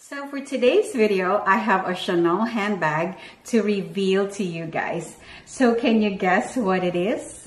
So for today's video, I have a Chanel handbag to reveal to you guys. So can you guess what it is?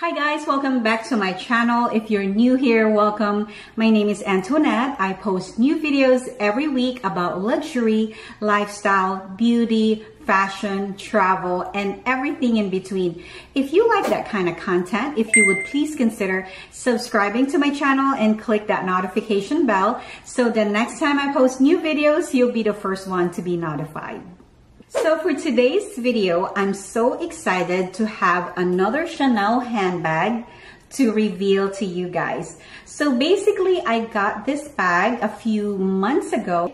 Hi guys, welcome back to my channel. If you're new here, welcome. My name is Antonette. I post new videos every week about luxury, lifestyle, beauty, fashion, travel, and everything in between. If you like that kind of content, if you would please consider subscribing to my channel and click that notification bell so the next time I post new videos, you'll be the first one to be notified. So for today's video, I'm so excited to have another Chanel handbag to reveal to you guys. So basically, I got this bag a few months ago.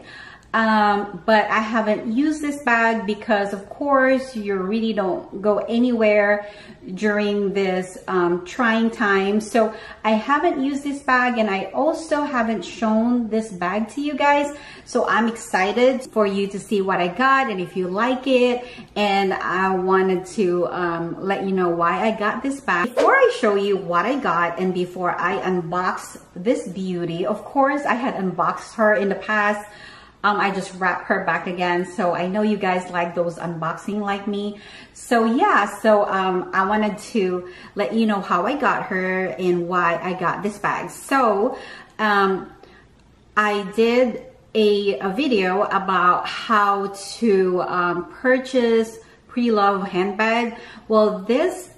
Um, but I haven't used this bag because of course you really don't go anywhere during this um, trying time. So I haven't used this bag and I also haven't shown this bag to you guys. So I'm excited for you to see what I got and if you like it. And I wanted to um, let you know why I got this bag. Before I show you what I got and before I unbox this beauty, of course I had unboxed her in the past um, I just wrap her back again. So I know you guys like those unboxing like me. So yeah, so um, I wanted to let you know how I got her and why I got this bag. So um, I did a, a, video about how to um, purchase pre-love handbag. Well, this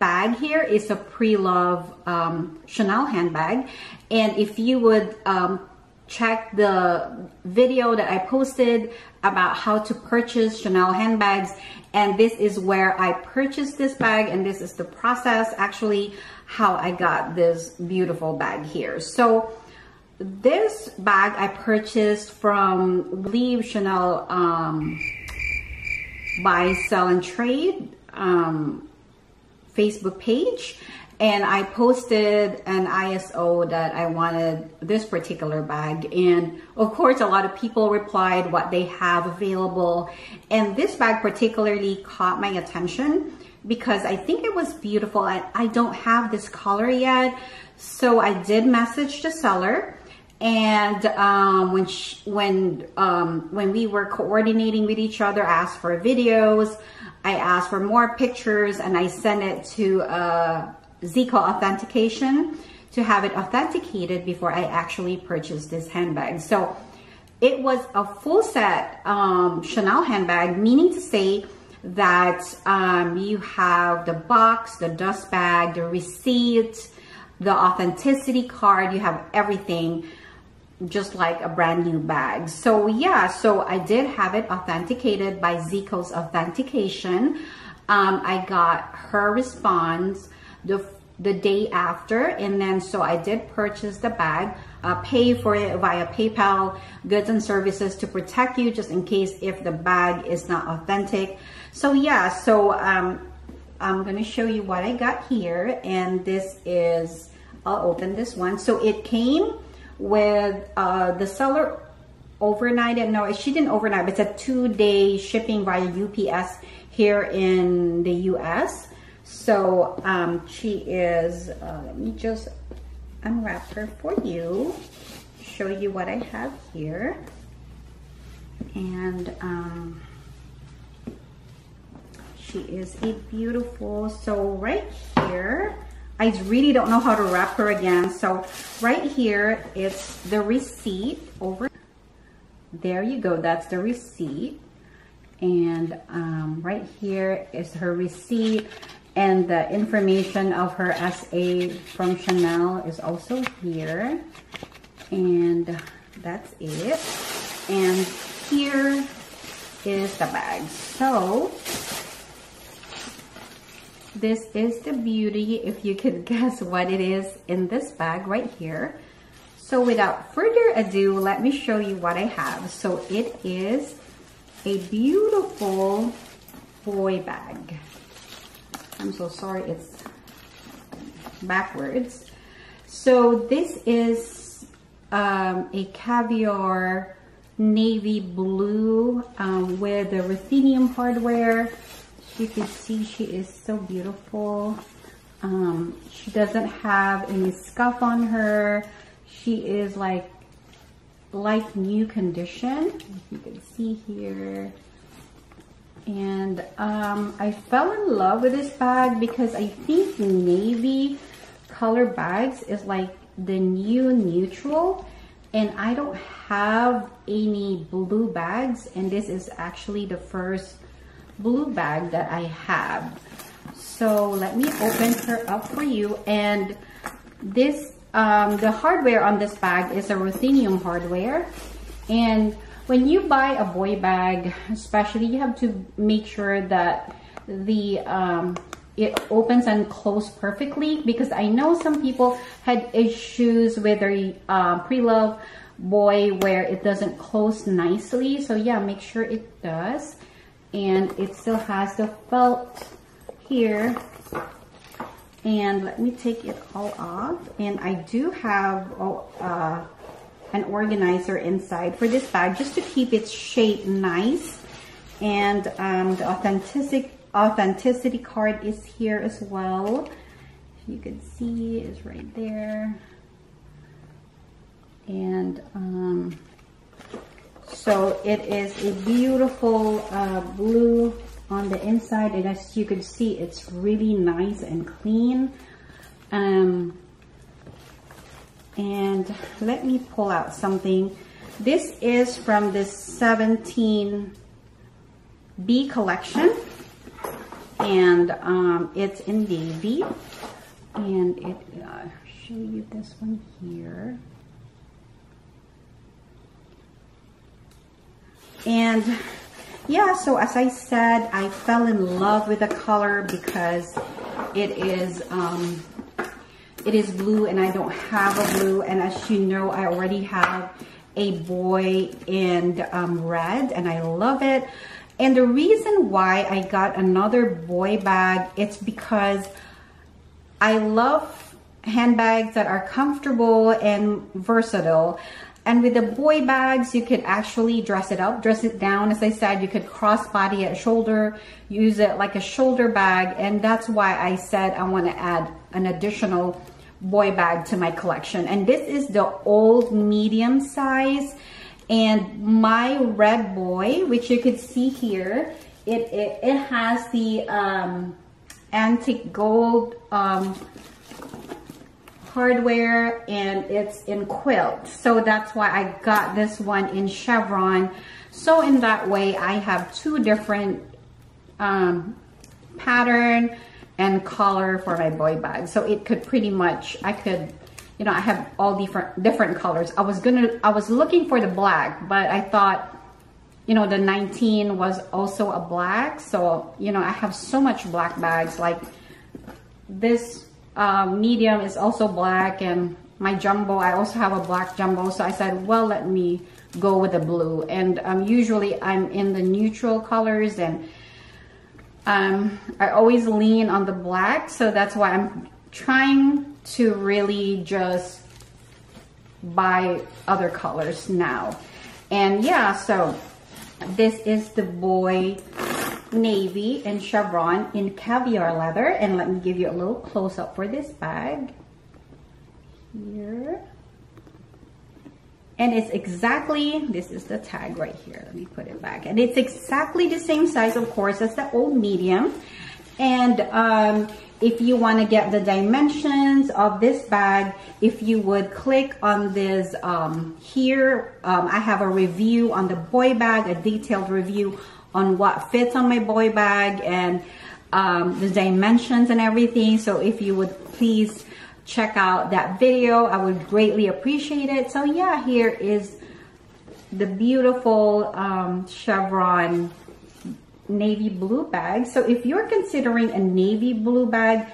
bag here is a pre-love um, Chanel handbag. And if you would um, check the video that I posted about how to purchase Chanel handbags and this is where I purchased this bag and this is the process actually how I got this beautiful bag here. So this bag I purchased from Leave Chanel um, Buy, Sell and Trade um, Facebook page and I posted an ISO that I wanted this particular bag. And of course, a lot of people replied what they have available. And this bag particularly caught my attention because I think it was beautiful. I, I don't have this color yet. So I did message the seller. And um, when she, when um, when we were coordinating with each other, asked for videos, I asked for more pictures, and I sent it to uh, Zico authentication to have it authenticated before I actually purchased this handbag. So it was a full set um, Chanel handbag, meaning to say that um, you have the box, the dust bag, the receipt, the authenticity card, you have everything just like a brand new bag. So yeah, so I did have it authenticated by Zico's authentication. Um, I got her response the the day after and then so I did purchase the bag uh, pay for it via PayPal goods and services to protect you just in case if the bag is not authentic. So yeah so um, I'm gonna show you what I got here and this is I'll open this one. So it came with uh, the seller overnight and no she didn't overnight but it's a two-day shipping via UPS here in the US so um, she is, uh, let me just unwrap her for you, show you what I have here. And um, she is a beautiful, so right here, I really don't know how to wrap her again. So right here, it's the receipt over. There you go, that's the receipt. And um, right here is her receipt and the information of her SA from Chanel is also here. And that's it. And here is the bag. So, this is the beauty, if you could guess what it is in this bag right here. So without further ado, let me show you what I have. So it is a beautiful boy bag. I'm so sorry it's backwards. So this is um, a caviar navy blue um, with the ruthenium hardware. You can see she is so beautiful. Um, she doesn't have any scuff on her. She is like like new condition. You can see here. And um, I fell in love with this bag because I think navy color bags is like the new neutral and I don't have any blue bags and this is actually the first blue bag that I have. So let me open her up for you and this um, the hardware on this bag is a ruthenium hardware and when you buy a boy bag especially you have to make sure that the um, it opens and closes perfectly because I know some people had issues with their uh, pre-love boy where it doesn't close nicely. So yeah make sure it does. And it still has the felt here. And let me take it all off. And I do have oh, uh, an organizer inside for this bag just to keep its shape nice. And um, the authentic authenticity card is here as well. You can see is right there. And um, so it is a beautiful uh, blue on the inside. And as you can see it's really nice and clean. Um, and let me pull out something. This is from this 17 B collection. And um, it's in navy. And it uh, show you this one here. And yeah, so as I said, I fell in love with the color because it is um, it is blue and I don't have a blue. And as you know, I already have a boy in um, red and I love it. And the reason why I got another boy bag, it's because I love handbags that are comfortable and versatile. And with the boy bags, you could actually dress it up, dress it down. As I said, you could cross body at shoulder, use it like a shoulder bag. And that's why I said I want to add an additional boy bag to my collection. And this is the old medium size. And my red boy, which you could see here, it, it, it has the um, antique gold um, hardware and it's in quilt. So that's why I got this one in chevron. So in that way, I have two different um, pattern and color for my boy bag. So it could pretty much, I could, you know, I have all different different colors. I was gonna, I was looking for the black, but I thought, you know, the 19 was also a black. So, you know, I have so much black bags like this um, medium is also black and my jumbo, I also have a black jumbo. So I said, well, let me go with the blue. And um, usually I'm in the neutral colors and um, I always lean on the black. So that's why I'm trying to really just buy other colors now. And yeah, so this is the boy navy and chevron in caviar leather. And let me give you a little close up for this bag. Here. And it's exactly, this is the tag right here. Let me put it back. And it's exactly the same size, of course, as the old medium. And um, if you want to get the dimensions of this bag, if you would click on this um, here, um, I have a review on the boy bag, a detailed review on what fits on my boy bag and um, the dimensions and everything. So if you would please check out that video, I would greatly appreciate it. So yeah, here is the beautiful um, chevron navy blue bag. So if you're considering a navy blue bag,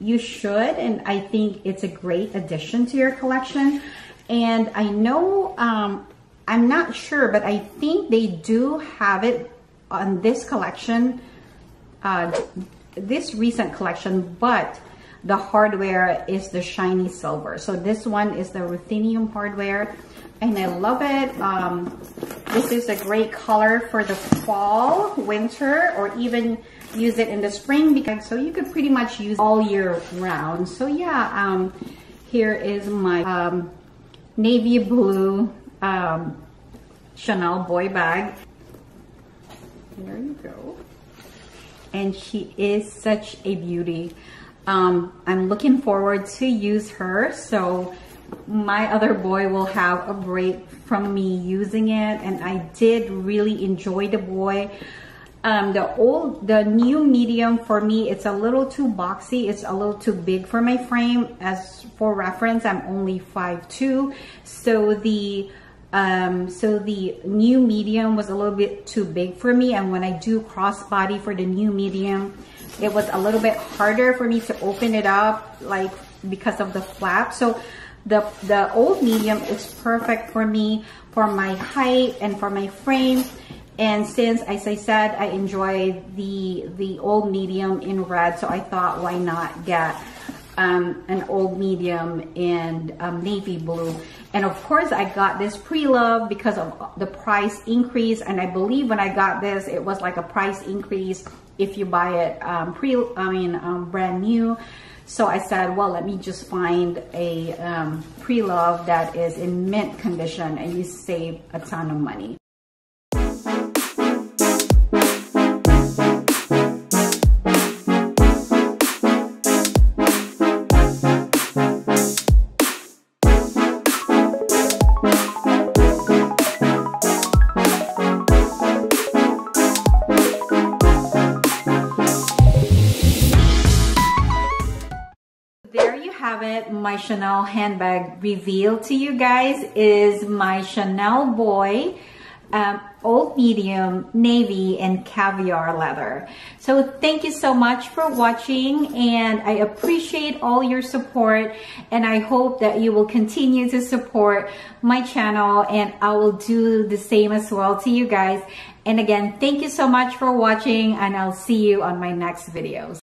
you should, and I think it's a great addition to your collection. And I know um, I'm not sure, but I think they do have it on this collection, uh, this recent collection, but the hardware is the shiny silver. So this one is the ruthenium hardware and I love it. Um, this is a great color for the fall, winter, or even use it in the spring because so you could pretty much use all year round. So yeah, um, here is my um, navy blue um, Chanel boy bag. There you go. And she is such a beauty. Um, I'm looking forward to use her. So my other boy will have a break from me using it. And I did really enjoy the boy. Um, the old, the new medium for me, it's a little too boxy. It's a little too big for my frame. As for reference, I'm only 5'2". So the, um, so the new medium was a little bit too big for me. And when I do crossbody for the new medium, it was a little bit harder for me to open it up, like because of the flap. So the, the old medium is perfect for me for my height and for my frame. And since, as I said, I enjoy the, the old medium in red, so I thought why not get um, an old medium in um, navy blue. And of course I got this pre-love because of the price increase. And I believe when I got this, it was like a price increase if you buy it um, pre, I mean, um, brand new. So I said, well, let me just find a um, pre-love that is in mint condition and you save a ton of money. My Chanel handbag revealed to you guys is my Chanel Boy um, old medium navy and caviar leather. So thank you so much for watching and I appreciate all your support and I hope that you will continue to support my channel and I will do the same as well to you guys. And again thank you so much for watching and I'll see you on my next videos